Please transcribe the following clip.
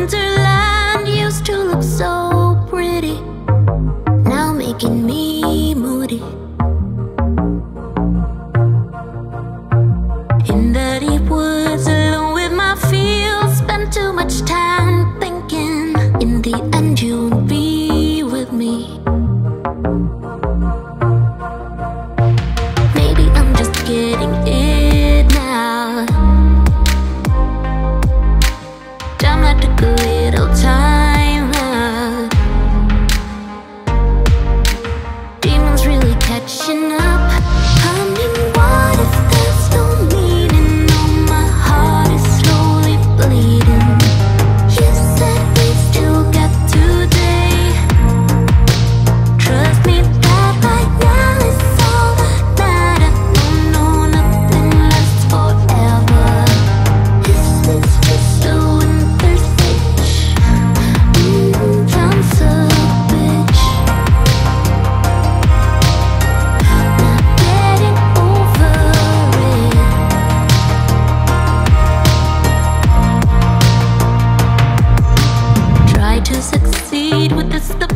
Winterland used to look so pretty. Now making me move with the